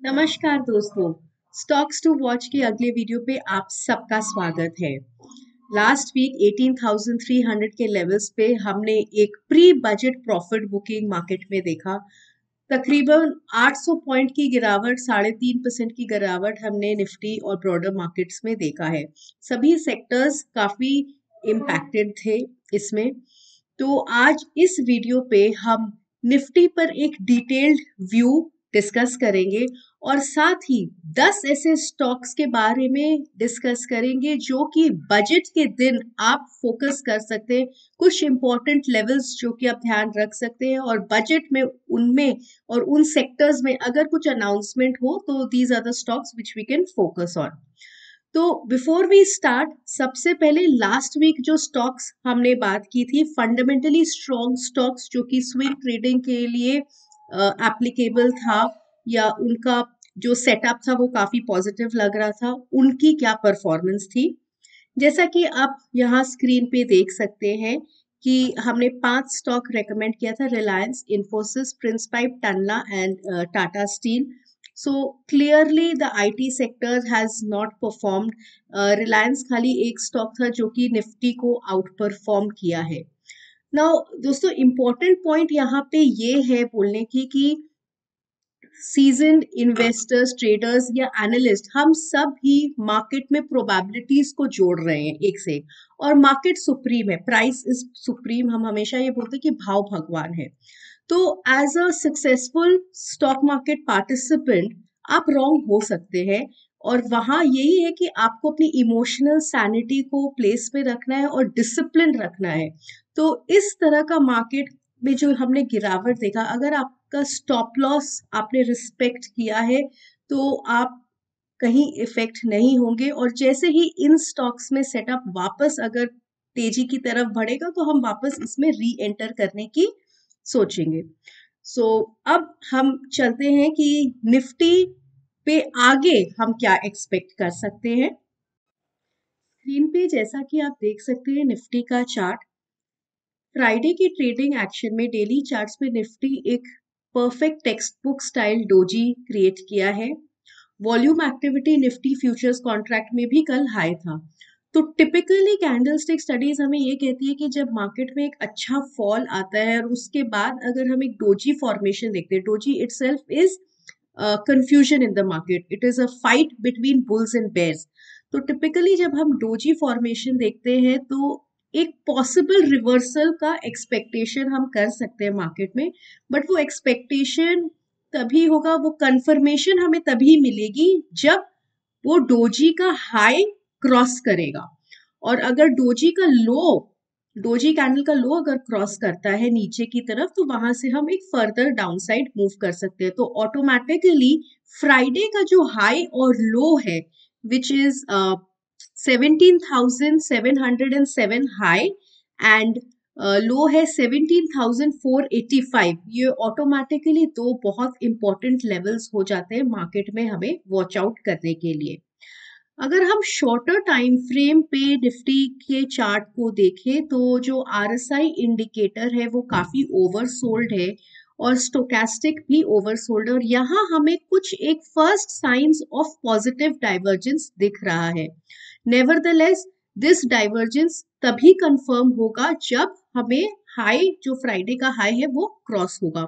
नमस्कार दोस्तों stocks to watch के अगले वीडियो पे आप सबका स्वागत है। लास्ट वीक 18,300 के लेवल्स पे हमने एक pre budget profit booking market में देखा। तकरीबन 800 पॉइंट की गिरावट साढ़े तीन परसेंट की गिरावट हमने निफ्टी और ब्रॉडर मार्केट्स में देखा है। सभी सेक्टर्स काफ़ी इम्पैक्टेड थे इसमें। तो आज इस वीडियो पे हम निफ्टी पर एक डिटेल्ड व्यू डिस्कस करेंगे और साथ ही 10 ऐसे स्टॉक्स के बारे में डिस्कस करेंगे जो कि बजट के दिन आप फोकस कर सकते हैं, कुछ इंपॉर्टेंट लेवल्स जो कि आप ध्यान रख सकते हैं और बजट में उनमें और उन सेक्टर्स में अगर कुछ अनाउंसमेंट हो तो these are the stocks which we can focus on तो बिफोर वी स्टार्ट सबसे पहले लास्ट वीक जो स्टॉक्स हमने बात की थी फंडामेंटली स्ट्रॉन्ग स्टॉक्स जो कि स्विंग ट्रेडिंग के लिए एप्लीकेबल था या उनका जो सेटअप था वो काफ़ी पॉजिटिव लग रहा था, उनकी क्या परफॉर्मेंस थी? जैसा कि आप यहाँ स्क्रीन पे देख सकते हैं कि हमने पाँच स्टॉक रेकमेंड किया था Reliance Infosys Prince pipe टनला and Tata Steel so clearly the IT sector has not performed Reliance खाली एक स्टॉक था जो कि निफ्टी को आउट परफॉर्म किया है। नाउ दोस्तों इम्पोर्टेंट पॉइंट यहाँ पे ये है बोलने की कि सीज़न इन्वेस्टर्स ट्रेडर्स या एनालिस्ट हम सब ही मार्केट में प्रोबेबिलिटीज को जोड़ रहे हैं एक से। एक और मार्केट सुप्रीम है प्राइस इज़ सुप्रीम हम हमेशा ये बोलते हैं कि भाव भगवान है। तो as a successful stock market participant आप रॉन्ग हो सकते हैं और वहाँ यही है कि आपको अपनी इमोशनल सैनिटी को प्लेस में रखना है और डिसिप्लिन रखना है। तो इस तरह का मार्केट में जो हमने गिरावट देखा अगर आपका स्टॉप लॉस आपने रिस्पेक्ट किया है तो आप कहीं इफ़ेक्ट नहीं होंगे और जैसे ही इन स्टॉक्स में सेटअप वापस अगर तेज़ी की तरफ़ बढ़ेगा तो हम वापस इसमें री एंटर करने की सोचेंगे। सो so, अब हम चलते हैं कि निफ्टी पे आगे हम क्या एक्सपेक्ट कर सकते हैं? स्क्रीन पे जैसा कि आप देख सकते हैं निफ्टी का चार्ट फ्राइडे की ट्रेडिंग एक्शन में डेली चार्ट्स पे निफ्टी एक perfect textbook style doji create किया है। Volume activity Nifty futures contract में भी कल हाई था। तो टिपिकली कैंडल स्टिक स्टडीज़ हमें ये कहती है कि जब मार्केट में एक अच्छा फॉल आता है और उसके बाद अगर हम एक डोजी फॉर्मेशन देखते हैं doji itself is confusion in the market it is a fight between bulls and bears तो टिपिकली जब हम डोजी फॉर्मेशन देखते हैं तो एक पॉसिबल रिवर्सल का एक्सपेक्टेशन हम कर सकते हैं मार्केट में बट वो एक्सपेक्टेशन तभी होगा, वो कंफर्मेशन हमें तभी मिलेगी जब वो डोजी का हाई क्रॉस करेगा। और अगर डोजी का लो डोजी कैंडल का लो अगर क्रॉस करता है नीचे की तरफ़ तो वहाँ से हम एक फर्दर डाउनसाइड मूव कर सकते हैं। तो ऑटोमेटिकली फ्राइडे का जो हाई और लो है which is 17,707 high and low है 17,485 ये ऑटोमेटिकली दो बहुत इंपॉर्टेंट लेवल्स हो जाते हैं मार्केट में हमें वॉच आउट करने के लिए। अगर हम शॉर्टर टाइम फ्रेम पे निफ्टी के चार्ट को देखें तो जो आरएसआई इंडिकेटर है, वो काफ़ी ओवरसोल्ड है और स्टोकेस्टिक भी ओवरसोल्ड है और यहाँ हमें कुछ एक first signs of positive divergence दिख रहा है। नेवरदलेस दिस डाइवर्जेंस तभी कंफर्म होगा जब हमें हाई जो फ्राइडे का हाई है, वो क्रॉस होगा।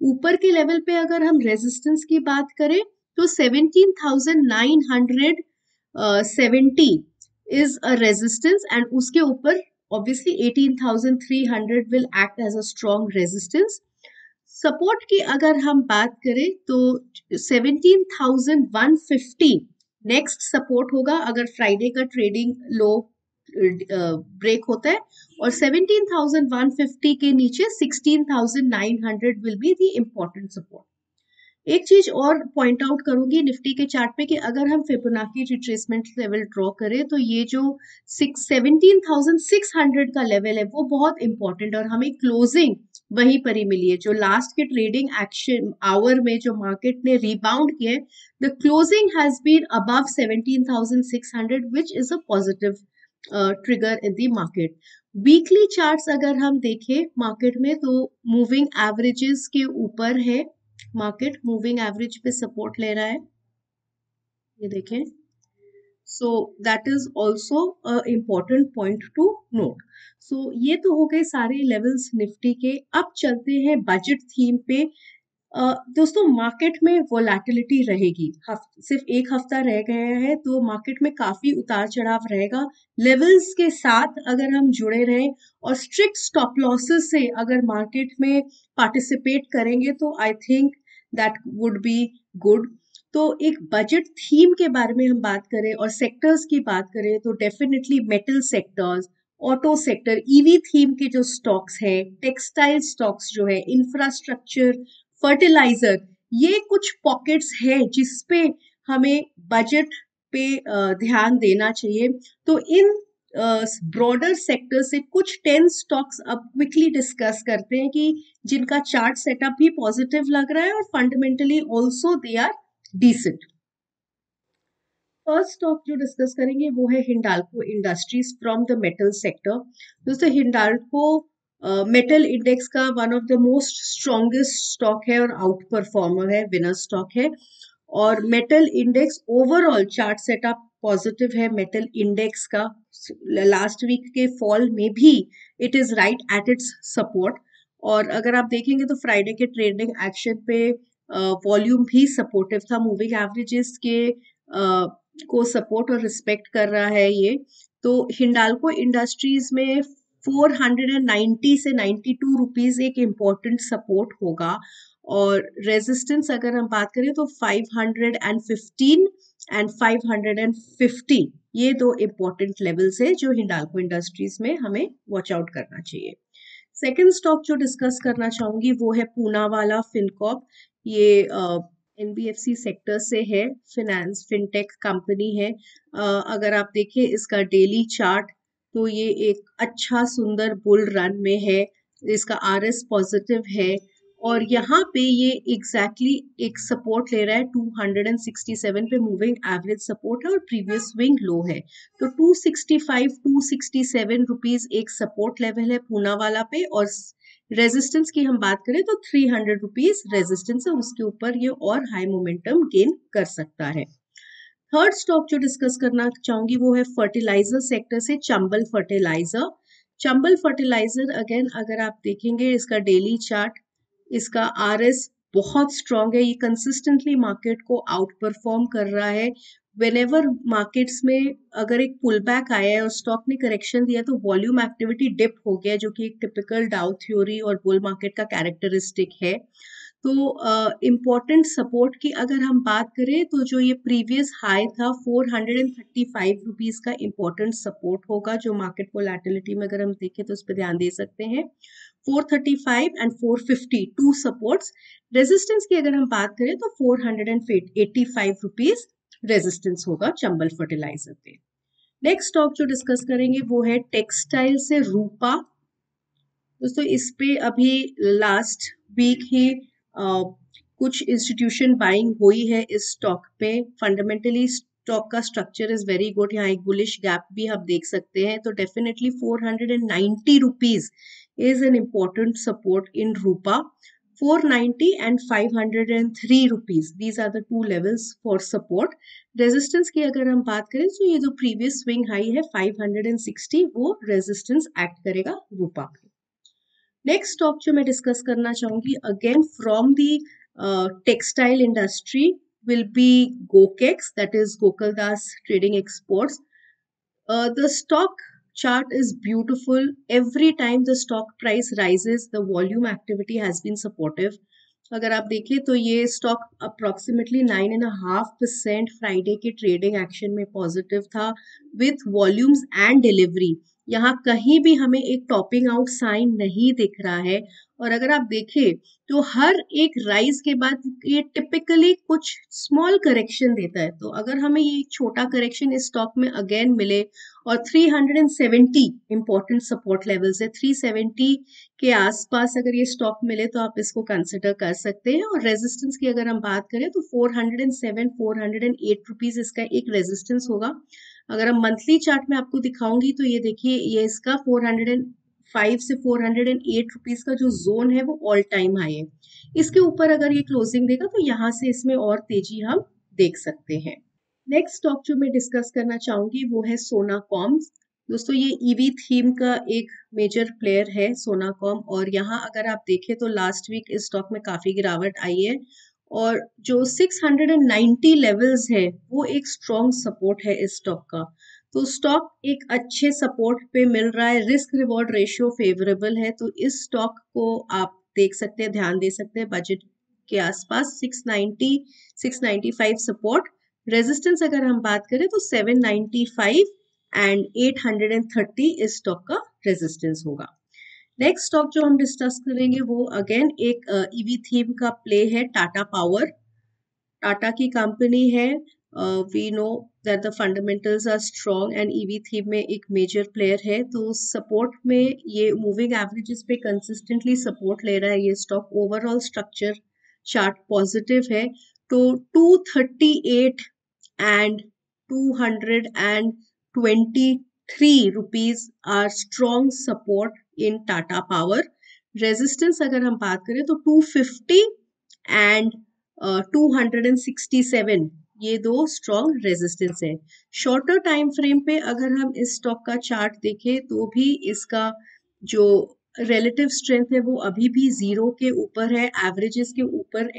ऊपर के लेवल पे अगर हम रेजिस्टेंस की बात करें तो 17,970 इज़ अ रेजिस्टेंस एंड उसके ऊपर obviously 18,300 will act as a strong resistance support की अगर हम बात करें तो 17,150 नेक्स्ट सपोर्ट होगा अगर फ्राइडे का ट्रेडिंग लो ब्रेक होता है और 17,150 के नीचे 16,900 will be the important support एक चीज़ और पॉइंट आउट करूँगी निफ्टी के चार्ट पे कि अगर हम फिबोनाकी रिट्रेसमेंट लेवल ड्रॉ करें तो ये जो six seventeen thousand six hundred का लेवल है वो बहुत इंपॉर्टेंट और हमें क्लोजिंग वहीं पर ही मिली है। जो लास्ट के ट्रेडिंग एक्शन आवर में जो मार्केट ने रिबाउंड किए the closing has been above 17,600 which is a positive trigger in the market weekly charts अगर हम देखें मार्केट में तो मूविंग एवरेजेस के ऊपर है। मार्केट मूविंग एवरेज पे सपोर्ट ले रहा है। ये देखें। So that is also important point to note सो ये तो हो गए सारे लेवल्स निफ्टी के। अब चलते हैं बजट थीम पे। दोस्तों मार्केट में वोलेटिलिटी रहेगी। सिर्फ़ एक हफ़्ता रह गया है तो मार्केट में काफ़ी उतार चढ़ाव रहेगा। लेवल्स के साथ अगर हम जुड़े रहें और स्ट्रिक्ट स्टॉप लॉसेस से अगर मार्केट में पार्टिसिपेट करेंगे तो I think that would be good तो एक बजट थीम के बारे में हम बात करें और सेक्टर्स की बात करें तो definitely metal sectors auto sector EV theme के जो स्टॉक्स हैं टेक्सटाइल स्टॉक्स जो है इंफ्रास्ट्रक्चर फर्टिलाइज़र ये कुछ पॉकेट्स है जिसपे हमें बजट पे ध्यान देना चाहिए। तो इन ब्रॉडर सेक्टर से कुछ टेन स्टॉक्स अब क्विकली डिस्कस करते हैं कि जिनका चार्ट सेटअप भी पॉजिटिव लग रहा है और fundamentally also they are decent first stock जो डिस्कस करेंगे वो है Hindalco industries from the metal sector दोस्तों हिंडाल्को मेटल इंडेक्स का one of the most strongest stock है और आउट परफॉर्मर है विनर स्टॉक है। और metal index overall chart setup positive है। मेटल इंडेक्स का लास्ट वीक के फॉल में भी it is right at its support और अगर आप देखेंगे तो फ्राइडे के ट्रेडिंग एक्शन पे वॉल्यूम uh, भी सपोर्टिव था। मूविंग एवरेजेस के uh, को सपोर्ट और रिस्पेक्ट कर रहा है ये। तो हिंडालको इंडस्ट्रीज़ में 490 से 92 रुपीज़ एक इम्पोर्टेंट सपोर्ट होगा। और रेजिस्टेंस अगर हम बात करें तो 515 एंड 550 ये दो इम्पोर्टेंट लेवल्स है जो हिंडाल्को इंडस्ट्रीज़ में हमें वॉच आउट करना चाहिए। सेकेंड स्टॉक जो डिस्कस करना चाहूँगी वो है पूना वाला फिनकॉप ये एनबीएफसी सेक्टर से है फिनेंस फिनटेक कंपनी है। uh, अगर आप देखें इसका डेली चार्ट तो ये एक अच्छा सुंदर बुल रन में है, इसका आर एस पॉजिटिव है और यहाँ पे ये एग्जैक्टली exactly एक सपोर्ट ले रहा है 267 पे मूविंग एवरेज सपोर्ट है और प्रीवियस स्विंग लो है। तो 265 267 रुपीस एक सपोर्ट लेवल है पूना वाला पे और रेजिस्टेंस की हम बात करें तो 300 रुपीस रेजिस्टेंस है, उसके ऊपर ये और हाई मोमेंटम गेन कर सकता है। थर्ड स्टॉक जो डिस्कस करना चाहूँगी वो है फर्टिलाइज़र सेक्टर से Chambal Fertiliser Chambal Fertiliser again अगर आप देखेंगे इसका डेली चार्ट इसका आर एस बहुत स्ट्रांग है, ये कंसिस्टेंटली मार्केट को आउट परफॉर्म कर रहा है। वेन एवर मार्केट्स में अगर एक पुल बैक आया है और स्टॉक ने करेक्शन दिया तो वॉल्यूम एक्टिविटी डिप हो गया, जो कि एक टिपिकल डाउ थ्योरी और बुल मार्केट का कैरेक्टरिस्टिक है। तो इम्पोर्टेंट सपोर्ट की अगर हम बात करें तो जो ये प्रीवियस हाई था 435 रुपीस का इम्पोर्टेंट सपोर्ट होगा, जो मार्केट वोलेटिलिटी में अगर हम देखें तो उस पर ध्यान दे सकते हैं। 435 एंड 450 टू सपोर्ट्स रेजिस्टेंस की अगर हम बात करें तो 485 रुपीस रेजिस्टेंस होगा चंबल फर्टिलाइज़र पे। नेक्स्ट स्टॉक जो डिस्कस करेंगे, वो है टेक्सटाइल से रूपा। दोस्तों, इस पे अभी लास्ट वीक ही कुछ इंस्टीट्यूशन बाइंग हुई है इस स्टॉक पे। फंडामेंटली स्टॉक का स्ट्रक्चर इज़ वेरी गुड यहाँ एक बुलिश गैप भी आप देख सकते हैं। तो definitely 490 rupees is an important support in Rupa 490 and 503 rupees these are the two levels for support resistance की अगर हम बात करें तो ये जो प्रीवियस स्विंग हाई है 560 वो रेजिस्टेंस एक्ट करेगा रूपा नेक्स्ट टॉप जो मैं डिस्कस करना चाहूँगी again from the textile industry will be Gokex that is Gokaldas trading exports the stock chart is beautiful. Every time the stock price rises, the volume activity has been supportive. अगर आप देखें तो ये stock approximately nine and half percent Friday के trading action में positive था with volumes and delivery यहाँ कहीं भी हमें एक टॉपिंग आउट साइन नहीं दिख रहा है। और अगर आप देखें तो हर एक राइज के बाद ये टिपिकली कुछ स्मॉल करेक्शन देता है। तो अगर हमें ये छोटा करेक्शन इस स्टॉक में अगेन मिले और 370 इंपॉर्टेंट सपोर्ट लेवल्स है 370 के आसपास अगर ये स्टॉक मिले तो आप इसको कंसिडर कर सकते हैं। और रेजिस्टेंस की अगर हम बात करें तो 407 408 रुपीज़ इसका एक रेजिस्टेंस होगा। अगर हम मंथली चार्ट में आपको दिखाऊँगी तो ये देखिए, ये इसका 400 फाइव से four hundred and eight rupees का जो जोन है, वो ऑल टाइम हाई है। इसके ऊपर अगर ये क्लोजिंग देगा तो यहाँ से इसमें और तेज़ी हम देख सकते हैं। नेक्स्ट स्टॉक जो मैं डिस्कस करना चाहूँगी, वो है सोना कॉम्स दोस्तों, ये ईवी e थीम का एक मेजर प्लेयर है सोनाकॉम और यहाँ अगर आप देखें तो लास्ट वीक इस स्टॉक में काफ़ी गिरावट आई है। और जो 690 लेवल्स है, वो एक स्ट्रॉन्ग सपोर्ट है इस स्टॉक का। तो स्टॉक एक अच्छे सपोर्ट पे मिल रहा है रिस्क रिवॉर्ड रेशियो फेवरेबल है तो इस स्टॉक को आप देख सकते हैं, ध्यान दे सकते हैं बजट के आसपास 690 695 सपोर्ट रेजिस्टेंस अगर हम बात करें तो 795 एंड 830 इस स्टॉक का रेजिस्टेंस होगा। नेक्स्ट स्टॉक जो हम डिस्कस करेंगे वो अगेन एक ईवी uh, थीम का प्ले है टाटा पावर टाटा की कंपनी है we know that the fundamentals are strong and EV theme में एक मेजर प्लेयर है तो सपोर्ट में ये मूविंग एवरेजेस पे कंसिस्टेंटली सपोर्ट ले रहा है ये stock overall structure chart positive है तो 238 and 200 23 rupees are strong support in Tata Power. Resistance अगर हम बात करें तो 250 एंड सिक्सटी सेवन ये दो स्ट्रॉन्ग रेजिस्टेंस है। शॉर्टर टाइम फ्रेम पे अगर हम इस स्टॉक का चार्ट देखें तो भी इसका जो रिलेटिव स्ट्रेंथ है वो अभी भी ज़ीरो के ऊपर है। एवरेजेस के ऊपर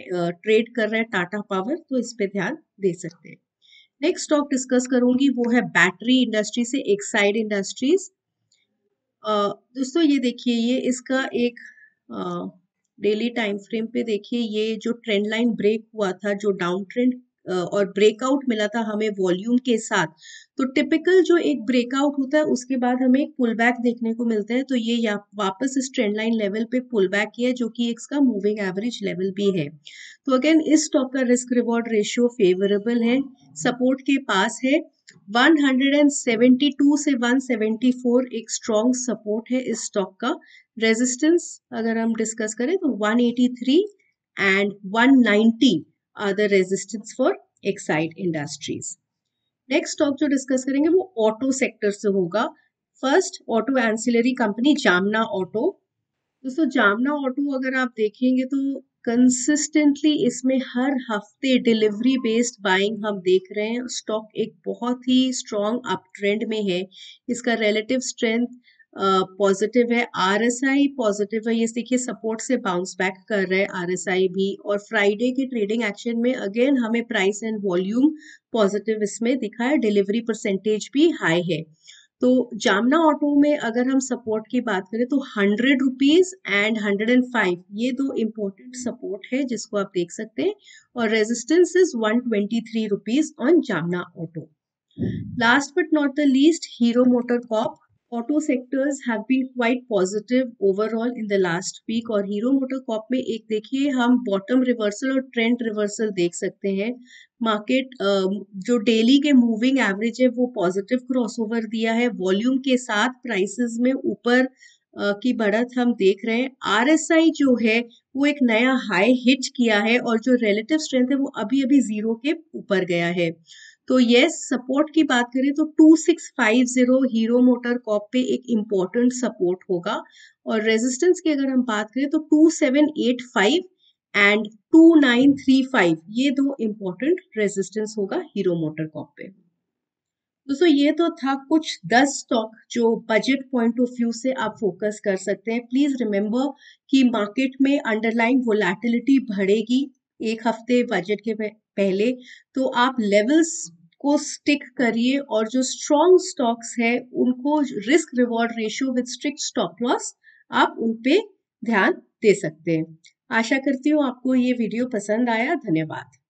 ट्रेड कर रहा है टाटा पावर तो इस पे ध्यान दे सकते हैं। नेक्स्ट स्टॉक डिस्कस करूँगी, वो है बैटरी इंडस्ट्री से एक्साइड इंडस्ट्रीज़ दोस्तों ये देखिए, ये इसका एक डेली टाइम फ्रेम पे देखिए, ये जो ट्रेंड लाइन ब्रेक हुआ था, जो डाउन ट्रेंड और ब्रेकआउट मिला था हमें वॉल्यूम के साथ तो टिपिकल जो एक ब्रेकआउट होता है, उसके बाद हमें एक पुल बैक देखने को मिलता है तो ये वापस इस ट्रेंड लाइन लेवल पे पुल बैक किया जो कि इसका मूविंग एवरेज लेवल भी है। तो अगेन इस स्टॉक का रिस्क रिवॉर्ड रेशियो फेवरेबल है। सपोर्ट के पास है। 172 से 174 एक स्ट्रॉन्ग सपोर्ट है इस स्टॉक का। रेजिस्टेंस अगर हम डिस्कस करें तो 183 and 190 are the resistance for Exide Industries next stock जो डिस्कस करेंगे वो ऑटो सेक्टर से होगा। First auto ancillary company Jamna Auto दोस्तों, जामना ऑटो अगर आप देखेंगे तो कंसिस्टेंटली इसमें हर हफ़्ते डिलीवरी बेस्ड बाइंग हम देख रहे हैं। स्टॉक एक बहुत ही स्ट्रॉन्ग अप ट्रेंड में है। इसका रिलेटिव स्ट्रेंथ पॉजिटिव है। आर एस आई पॉजिटिव है। ये देखिए सपोर्ट से बाउंस बैक कर रहे हैं आर एस आई भी। और फ्राइडे के ट्रेडिंग एक्शन में अगेन हमें प्राइस एंड वॉल्यूम पॉजिटिव इसमें दिखा है। डिलीवरी परसेंटेज भी हाई है। तो जामना ऑटो में अगर हम सपोर्ट की बात करें तो hundred rupees and hundred and five ये दो इम्पोर्टेंट सपोर्ट है जिसको आप देख सकते हैं। और resistance is one twenty three rupees on Jamna Auto last but not the least Hero Motor Corp auto sectors have been quite positive overall in the last week और हीरो मोटर कॉप में एक देखिए, हम bottom reversal और trend reversal देख सकते हैं। Market जो डेली के मूविंग एवरेज है, वो पॉजिटिव क्रॉसओवर दिया है। वॉल्यूम के साथ प्राइसेस में ऊपर की बढ़त हम देख रहे हैं। आरएसआई जो है, वो एक नया हाई हिट किया है और जो रिलेटिव स्ट्रेंथ है, वो अभी अभी ज़ीरो के ऊपर गया है। तो यस सपोर्ट की बात करें तो 2650 हीरो मोटर कॉप पे एक इम्पोर्टेंट सपोर्ट होगा। और रेजिस्टेंस की अगर हम बात करें तो 2785 एंड 2935 ये दो इम्पोर्टेंट रेजिस्टेंस होगा हीरो मोटर कॉप पे। दोस्तों, ये तो था कुछ 10 स्टॉक जो बजट पॉइंट ऑफ़ व्यू से आप फोकस कर सकते हैं। प्लीज़ रिमेम्बर कि मार्केट में अंडरलाइन वोलेटिलिटी बढ़ेगी। एक हफ़्ते बजट के पहले तो आप लेवल्स को स्टिक करिए और जो स्ट्रॉन्ग स्टॉक्स है, उनको risk reward ratio with strict stop loss आप उन पे ध्यान दे सकते हैं। आशा करती हूँ आपको ये वीडियो पसंद आया। धन्यवाद।